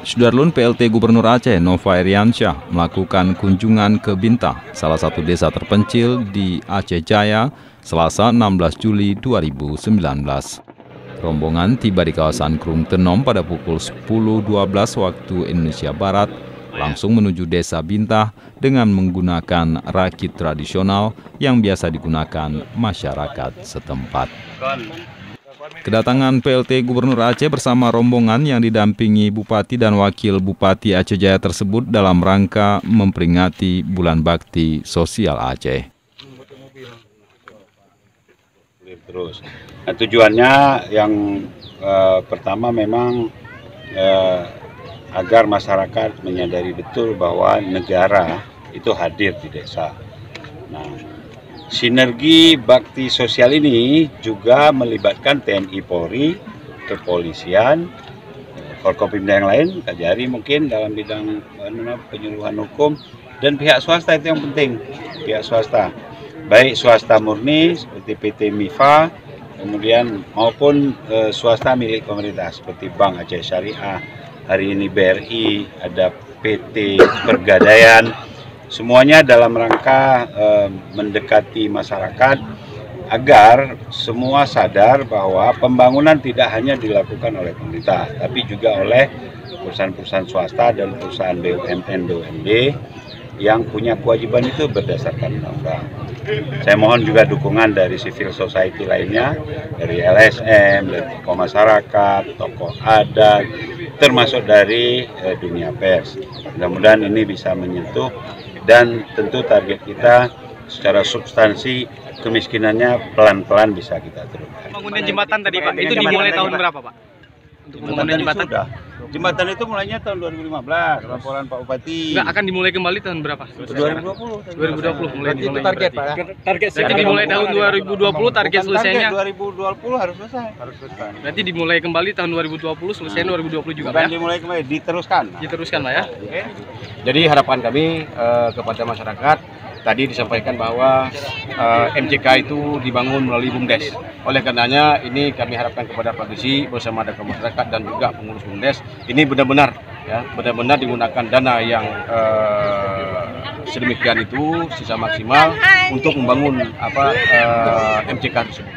Sudarlun PLT Gubernur Aceh Nova Iriansyah melakukan kunjungan ke Bintang, salah satu desa terpencil di Aceh Jaya, Selasa 16 Juli 2019. Rombongan tiba di kawasan Krung Tenom pada pukul 10.12 waktu Indonesia Barat, langsung menuju desa Bintah dengan menggunakan rakit tradisional yang biasa digunakan masyarakat setempat. Kedatangan PLT Gubernur Aceh bersama rombongan yang didampingi Bupati dan Wakil Bupati Aceh Jaya tersebut dalam rangka memperingati Bulan Bakti Sosial Aceh. Terus, nah, tujuannya yang uh, pertama memang uh, agar masyarakat menyadari betul bahwa negara itu hadir di desa. Nah, Sinergi bakti sosial ini juga melibatkan TNI Polri, kepolisian, Forkopimda yang lain, Kajari mungkin dalam bidang penyuluhan hukum, dan pihak swasta itu yang penting, pihak swasta. Baik swasta murni seperti PT MIFA, kemudian maupun e, swasta milik pemerintah seperti Bank Aceh Syariah, hari ini BRI, ada PT Pergadaian, Semuanya dalam rangka eh, mendekati masyarakat agar semua sadar bahwa pembangunan tidak hanya dilakukan oleh pemerintah, tapi juga oleh perusahaan-perusahaan swasta dan perusahaan BUMN BUMD yang punya kewajiban itu berdasarkan undang-undang. Saya mohon juga dukungan dari civil society lainnya, dari LSM, dari tokoh masyarakat, tokoh adat, termasuk dari eh, dunia pers. Mudah-mudahan ini bisa menyentuh dan tentu target kita secara substansi kemiskinannya pelan-pelan bisa kita turunkan. Pembangunan jembatan tadi Pak, itu dimulai tahun berapa Pak? Untuk pembangunan jembatan? Sudah. Jembatan itu mulainya tahun 2015, laporan Pak Bupati. Enggak akan dimulai kembali tahun berapa? 2020. 2020 mulai Berarti itu target Pak. Target Berarti dimulai tahun 2020 target selesainya. 2020 harus selesai. Harus selesai. Berarti dimulai kembali tahun 2020 selesai nah. 2020 juga Pak ya? dimulai kembali, diteruskan. Diteruskan Pak ya. Oke. Jadi harapan kami uh, kepada masyarakat tadi disampaikan bahwa uh, eh, MCK itu dibangun melalui BUMDes. Oleh karenanya ini kami harapkan kepada Pak bersama dengan masyarakat dan juga pengurus BUMDes ini benar-benar ya benar-benar digunakan dana yang uh, sedemikian itu sisa maksimal untuk membangun apa uh, MCK tersebut.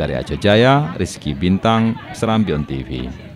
Dari Aceh Jaya, Rizky Bintang, Serambion TV.